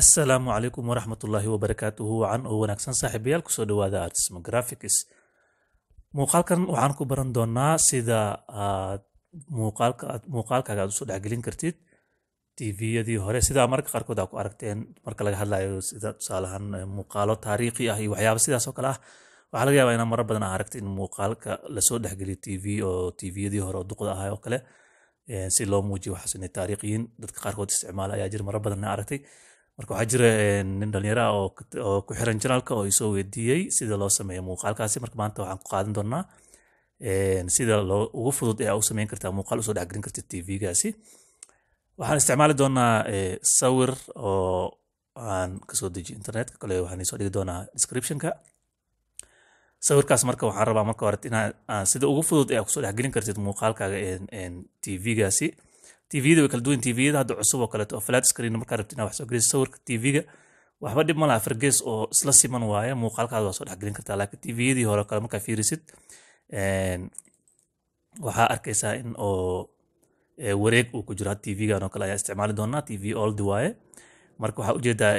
asalaamu calaykum waraxmatullaahi wabarakaatuhu wacan oo wanaagsan saaxiibayaal ku soo dhawaada artisma graphics. Muuqaalkan waxaan ku baran doonaa sida muuqaalka aad muuqaalkaaga aad u soo dhexgelin kartid tviyadii hore. Sida marka qaarkood aad ku aragteen marka laga hadlayo sida tusaalahan muuqaalo taariikhi ah iyo waxyaaba sidaas oo kale ah waxaa laga yaabaa inaa marar badan aa aragta in muuqaalka la soo dhexgeliyo tv oo tviyadii hore oo duqda ahay oo kale si loo muujiyo waxaas taariikhiyiin. Dadka qaarkood isticmaala ayaa jira marar badan aragtay marka waxaa jira nin dhalinyaro ah oo ku xiran janaalka oo isoo weydiiyey sida loo sameeyo muuqaalkaasi. Marka maanta waxaan ku qaadan doonaa sida loo ugu fudud ee aa u sameyn kartaa muuqaal u soo dhexgelin kartid tvgaasi waxaan isticmaali doonaa sawir oo aan ka soo dejiyo internetka kale waxaan isoo dhigi doonaa descriptionka. Sawirkaas marka waxaan rabaa marka hore inaa sida ugu fudud ee aa ku soo dhexgelin kartid muuqaalkaaga tvgaasi tviyada way kala duwan tviyada hadda cusub oo kaleeto oo flat screen markaa rabtid inaa wax soo geliso. Sawirka tvga waxba dhib ma laha fargees oo isla siman waaye muuqaalkaada waa soo dhexgelin kartaa. Laakiin tviyadii hore kale markaa fiirisid waxaa arkaysaa in oo wareeg uu ku jiro. Had tvgan oo kale ayaa isticmaali doonaa tv old waaye. Marka waxaa u jeedaa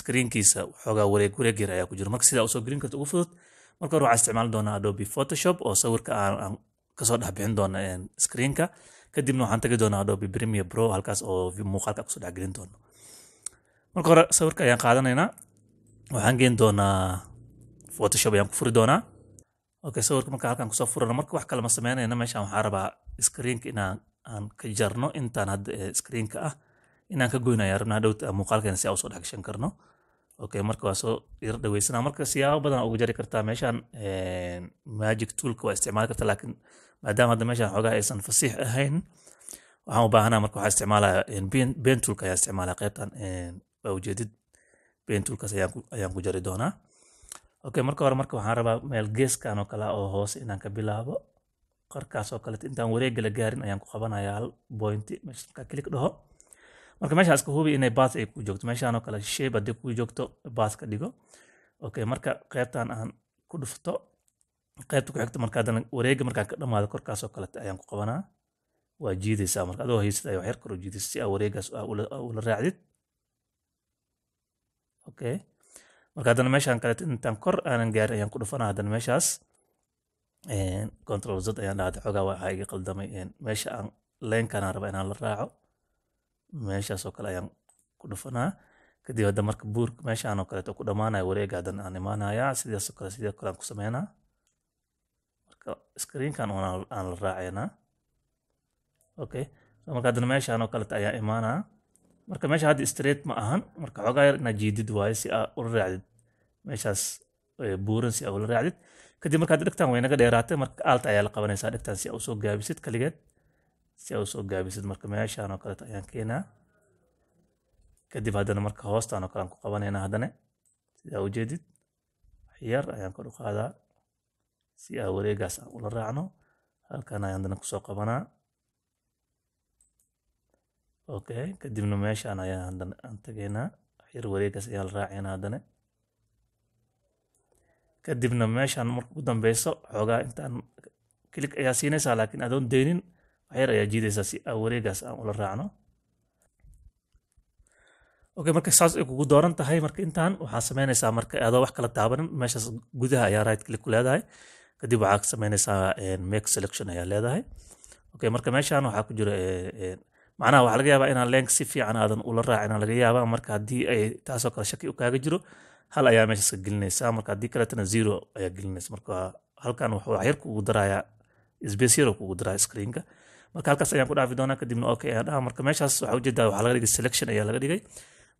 screenkiisa xoogaa wareeg wareeg yar ayaa ku jiro. Marka sidaa u soo gelin karta ugu fudud marka hore waxaa isticmaali doonaa adobe photoshop oo sawirka aan ka soo dhex bixin doona screenka. Kadibna waxaan tagi doonaa adobe premier pro halkaas oo muuqaalka ku soo dhexgelin doono. Marka hore sawirka ayaan qaadanaynaa waxaan geen doonaa photoshop ayaan ku furi doonaa. Okay sawirka marka halkaan ku soo furano marka wax kale sameynayna meeshaan waxaan rabaa screenka inaan aan ka jarno intaan hadda screenka ah. Inaan ka goyno ayaan rabnaa dhowta muuqaalkeena si aa u soo dhexgashan karno okay marka waa soo yar dhaweysanaa marka siyaabo badan uga jari kartaa meeshaan magic toolka waa isticmaali kartaa laakiin maadaama hadda meeshaan xoogaa aysan fasiix ahayn waxaan u baahanaa marka waxaa isticmaalaya ben toolka ayaa isticmaalaya qaybtan waa ujeedid ben toolkaas ayaan ku jari doonaa. Okay marka hore marka waxaan rabaa meel geeskan oo kale oo hoose inaan ka bilaabo qarkaas oo kaleeto intaan wareegga gaarin ayaan ku qabanaya hal pointi meesha markaa kilik dhaho marka meeshaan iska hubi inay baas ay ku joogto. Meeshaan oo kale shape haddii ku joogto baas ka dhigo. Okay marka qaybtan aan ku dhufto qaybta ku xigta marka haddana wareegga markaan ka dhamaado korkaas oo kalete ayaan ku qabanaa. Waa jiidaysaa marka adoo haysad ayaa waxyar kor u jiidaysa si aa wareeggaas ula raacdid. Okay marka haddana meeshaan kalete intaan kor aanan gaarin ayaan ku dhufanaa haddana meeshaas. Control z ayaan dhahda xoogaa waxaa iga qaldamay meesha aan leenkanaan raba inaan la raaco meeshaas oo kale ayaan ku dhufanaa. Kadib hadda marka buurka meeshaan oo kaleeto ku dhammaanaya wareegga haddana aan imaanayaa sidaas oo kale sidoo kale aan ku sameynaa? Marka screenkan aan la raacaynaa. Okay marka haddana meeshaan oo kaleeto ayaa imaanaa. Marka meesha hadda straight ma ahan marka xoogaa yar inaad jiidid waaye si aa ula raacdid. Meeshaas buuran si aa ula raacdid. Kadib markaad dhegtaan way naga dheeraatay marka aalta ayaa la qabanaysaa dhegtaan si aa u soo gaabisid kaligeed si aa u soo gaabisid marka meeshaan oo kaleeto ayaan keenaa. Kadib haddana marka hoostaan oo kale aan ku qabanaynaa haddana sidaa ujeedid waxyar ayaan kor u qaadaa si aa wareegaas aan ula raacno halkan ayaan haddana ku soo qabanaa. Okay kadibna meeshaan ayaan haddana aan tagaynaa waxyar wareegaas ayaan la raacaynaa haddana kadibna meeshaan marka ugu dambeyso xoogaa intaan kilik ayaa siinaysaa laakiin adoon deynin waxyar ayaa jiidaysaa si aa wareegaas aan ula raacno. Okay marka saas ay kugu dooran tahay marka intaan waxaa sameynaysaa marka adoo wax kala taabanin meeshaas gudaha ayaa right click ku leedahay. Kadib waxaa sameynaysaa make selection ayaa leedahay. Okay marka meeshaan waxaa ku jira macnaha waxaa laga yaabaa inaan leenk si fiican aadan ula raacin laga yaabaa marka haddii ay taasoo kale shaki kaaga jiro hal ayaa meeshaas ka gelinaysaa. Marka haddii kaletana zero ayaa gelinaysa. Marka halkan wax yar kugu daraya space yar kugu daraya screenka marka halkaas ayaan ku dhaafi doonaa kadibna okay ayaan dhaha marka meeshaas waxaa u jeedaa waxaa laga dhigay selection ayaa laga dhigay.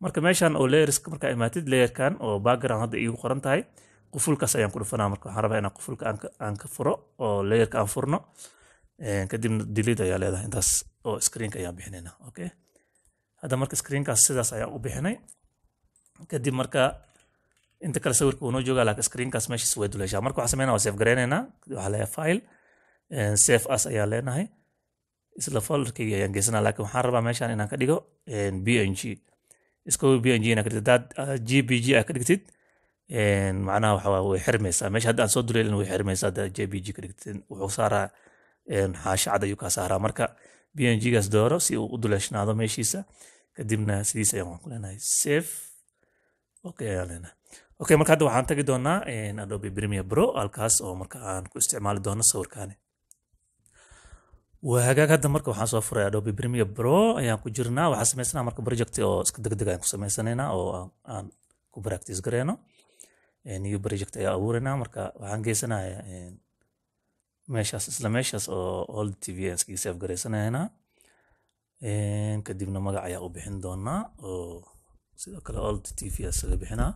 Marka meeshaan oo layerska markaa imaatid layerkan oo background hadda iigu qoran tahay qufulkaas ayaan ku dhufanaa. Marka waxaan rabaa inaan qufulka aan ka furo oo layerka aan furno. Kadibna delete ayaa leedahay intaas oo screenka ayaan bixinaynaa okay? Hadda marka screenkaas sidaas ayaan u bixinay. Kadib marka inta kale sawirka wuu noo joogaa laakiin screenkaas meeshaas way duleeshaa marka waxaan sameynaa waa save garaynaynaa waxaa leeyahay file. Save as ayaan leenahay isla folderkayga ayaan geysanaa laakiin waxaan rabaa meeshaan inaan ka dhigo bng iska bng inaan ka dhigtid hadaad gbg aa ka dhigtid. Macnaha waxa way xirmaysaa. Meesha hadda aan soo duleelin way xirmaysaa hadaad jbg ka dhigtid. Wuxuu saaraa xaasha cad ayuu kaa saaraa. Marka bnggaas dooro si uu u duleeshnaado meeshiisa kadibna sidiis ayaan waxaan ku safe. Okay ayaan leenahay. Okay marka hadda waxaan tagi doonaa adobe premier pro halkaas oo marka aan ku isticmaali doono sawirkaani waa hagaag hadda marka waxaan soo furay adobe premier pro ayaan ku jirnaa. Waxaan samaysanaa marka project oo iska degdeg ayaan ku samaysanaynaa oo aan ku practice gareyno new project ayaa abuuraynaa marka waxaan geysanayaa meeshaas isla meeshaas oo old tv aan iskaga save garaysanaynaa kadibna magac ayaa u bixin doonaa oo sidoo kale old tv aa isaga bixinaa.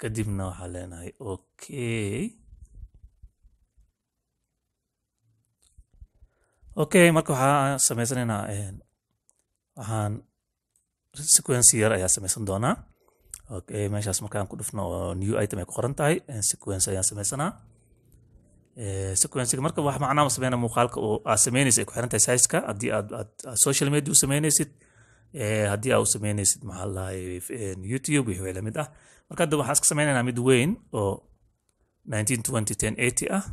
Kadibna waxaan leenahay okay okay marka waxaan samaysanaynaa waxaan sequence yar ayaa samaysan doonaa. Okay meeshaas markaan ku dhufno oo new item ay ku qoran tahay sequence ayaan samaysanaa sequencega marka wax macnaa sameyna muuqaalka oo aad sameynaysid ay ku xiran sizeka. Haddii aad aad social media u sameynaysid haddii aad u sameynaysid maxaa lahay youtube wixii la mid ah. Marka hadda waxaan iska sameynaynaa mid weyn oo 1920 1080 ah.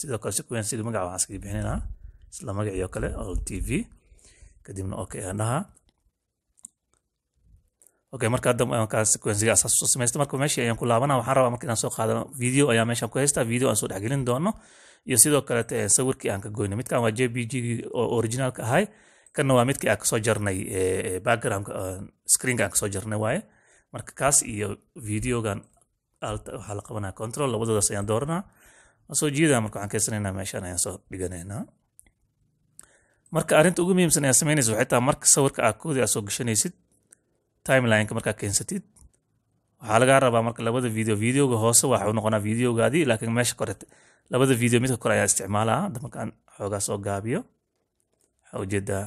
Sidoo kale sequencega magaca waxaan iskaga bixinaynaa isla magacii oo kale all tv kadibna okay aan dhahaa okay marka hadda markaa sequencega asaas soo samaysta marka meeshii ayaan ku laabanaa waxaan rabaa marka inaan soo qaadano video ayaa meeshaan ku haystaa video aan soo dhexgelin doono. Iyo sidoo kalete sawirkii aan ka goynay midkan waa jpg oo originalka ahay kanna waa midkii aan ka soo jarnay background screenka aan ka soo jarnay waaye. Marka kaas iyo videogan waxaa la qabanaa control labadoodaas ayaan dooranaa. Soo jiidaa marka waxaan keysanaynaa meeshaan ayaan soo dhiganaynaa marka arrinta ugu muhiimsan ayaa samaynaysa tahay marka sawirka aad koodii aad soo gashanaysid timelineka markaa keensatid waxaa lagaa rabaa marka labada video videoga hoose waxuu noqonaa videogaadii laakiin meesha kore labada video midka kore ayaa isticmaalaa hadda xoogaa soo gaabiyo waxaa u jeedaa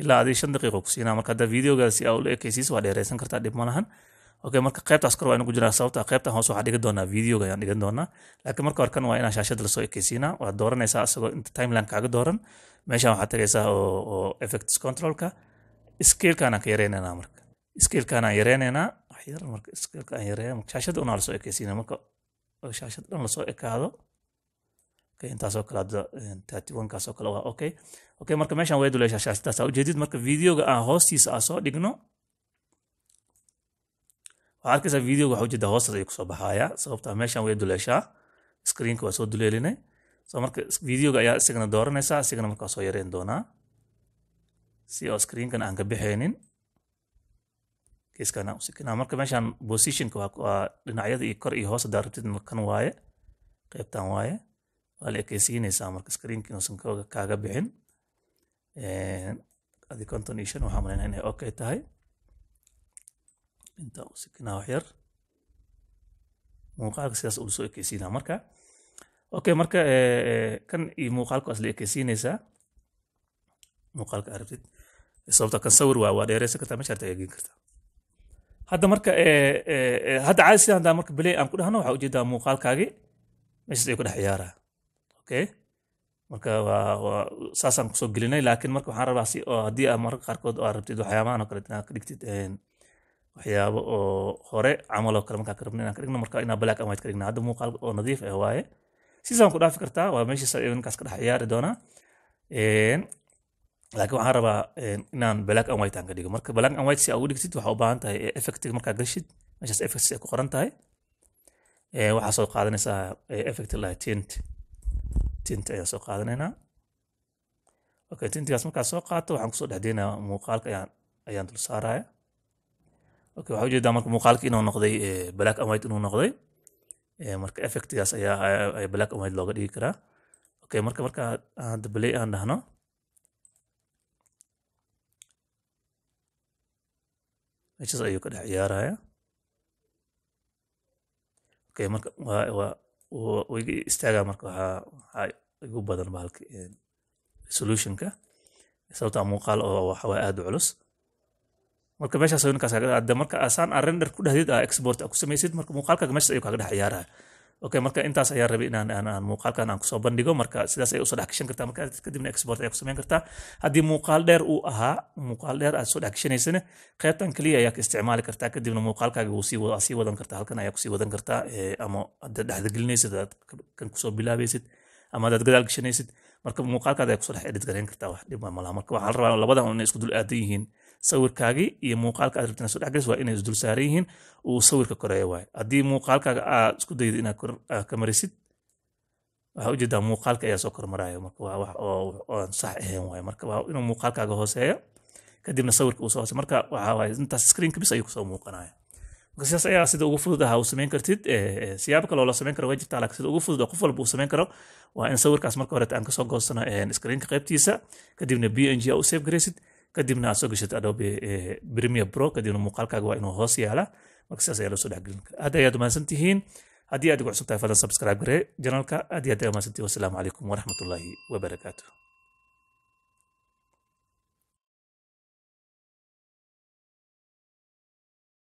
ilaa adii shan daqiiqo ku siinaa. Marka hadda videogaada si aa ula ekaysiis waa dheereysan kartaa dhib ma lahan okay marka qaybtaas kore waa inu ku jiraa sababta qaybtan hoose waxaa dhigan doonaa videoga ayaan dhigan doonaa. Laakiin marka hore kan waa inaa shaashada la soo ekaysiinaa waad dooranaysaa asagoo inta timeline kaaga dooran. Meeshaan waxaad tagaysaa oo oo effects controlka. Scalekaan aan ka yareynaynaa marka. Scalekaan aan yareynaynaa. Waxyar marka scaleka aan yareeya marka shaashada unaa la soo ekaysiina marka shaashada dhan la soo ekaado. Intaasoo kale hadda thirty one kale waa okay. Okay marka meeshaan way duleeshaa shaashadaas aa ujeedid marka videoga aan hoostiisa aa soo dhigno waxaad arkaysaa videoga waxaa u jeedaa hoostaas ayuu ku soo baxaaya sababta meeshaan way duleeshaa screenka waa soo duleelinay. So marka videoga ayaa isagana dooranaysaa isagana markaa soo yareyn doonaa. Si oo screenkan aan ka bixaynin geeskan aan usikinaa marka meeshaan positionka waa dhinacyada iyo kor iyo hoos hadaa rabtid kan waaye qaybtan waaye waa la ekeysiinaysaa marka screenka inuusan kaaga bixin. Adi konton iyo shan waxaa malaynaa inay okay tahay intaa usikinaa wax yar muuqaalka sidaas uu soo ekeysiinaa. Marka okay marka kan iyo muuqaalka waa isla ekeysiinaysaa muuqaalka arabtid sababta kan sawir waa waa dheereysan kartaa meesha arta eegin kartaa. Hadda marka hadda caadi sidan hadaa marka belay aan ku dhahno waxaa u jeedaa muuqaalkaagi meeshaas ay ku dhex ciyaaraa okay marka waa waa saasaan ku soo gelinay laakiin marka waxaan rabaa si haddii aa mararka qaarkood oo aad rabtid waxyaabahan oo kale inaad ka dhigtid waxyaabo oo hore camal oo kale markaan ka rabno inaan ka dhigno marka inaa black and white ka dhigna hadda muuqaal oo nadiif ah waaye siisaan ku dhaafi kartaa waa meeshiisa ninkaas ka dhex ciyaari doonaa laakiin waxaan rabaa inaan black and white aan ka dhigo. Marka black and white si aa ugu dhigtid waxaa u baahan tahay effectiga markaa gashid meeshaas effects ay ku qoran tahay. Waxaa soo qaadanaysaa effect lahay tint. Tint ayaan soo qaadanaynaa okay tintigaas markaa soo qaato waxaan ku soo dhexdeynayaa muuqaalka ayaan ayaan dul saaraya okay waxaa u jeedaa marka muuqaalka inuu noqday black and white inuu noqday. Marka effectigaas ayaa black and white looga dhigi karaa. Okay marka marka hadda play aan dhahno. Meeshaas ayuu ka dhex ciyaaraya okay marka waa waa iga istaagaa marka waxaa waxaa igu badan bahalka resolutionka sababta muuqaal oo waxa waa aad u culus marka meeshaas ninkaas kaga hadda marka asaan aa render ku dhahdid aa export aa ku samaysid marka muuqaalkaaga meeshaas ayuu kaaga dhex ciyaaraya okay marka intaas ayaa rabay inaan aan aan muuqaalkan aan ku soo bandhigo marka sidaas ayay u soo dhex gashan kartaa. Marka kadibna export ayaa ku samayn kartaa. Haddii muuqaal dheer uu ahaa muuqaal dheer aad soo dhex gashanaysana qaybtan keliya ayaa ka isticmaali kartaa. Kadibna muuqaalkaaga wuu sii sii wadan kartaa halkan ayaa ku sii wadan kartaa ama hadda dhexda gelinaysid aad kan ku soo bilaabaysid ama hadaad gadaal gashanaysid. Marka muuqaalkaada ayaa ku soo dhex edit garayn kartaa wax dhib malaha marka waxaa rabaa labadan inay isku dul aadan yihiin sawirkaagii iyo muuqaalka aad rabtid inaad soo dhexgeliso waa inay isdul saaran yihiin. Uu sawirka koreeya waaye. Haddii muuqaalkaaga aad isku daydo inaad kor aad ka marisid waxaa u jeedaa muuqaalka ayaa soo kormaraya marka waa wax oo aan sax ahayn waaye. Marka waa inuu muuqaalkaaga hooseeyo kadibna sawirka uu soo hooseeyo. Marka waxaa waaye intaas screenka bis ayuu ku soo muuqanaya marka sidaas ayaa sida ugu fudud aha uu samayn kartid Eh, siyaabo kale oo la samayn karo waa jirtaa. Laakiin sida ugu fudud oo qof walba uu samayn karo waa in sawirkaas marka hore aan ka soo goostano eh, screenka qaybtiisa kadibna b n g aa u save garaysid kadibna aad soo gashid adobe eh, premiere pro kadibna muuqaalkaaga waa inuu hoos yaalla. Marka sidaas ayaa loo soo dhexgelin kara aad ayaad umahadsan tihiin haddii aad igu cusub tahay fadlan subscribe garee janalka aad iyo aad ayaad umahadsan tihiin wassalaamu calaykum waraxmatullaahi wabarakaatuh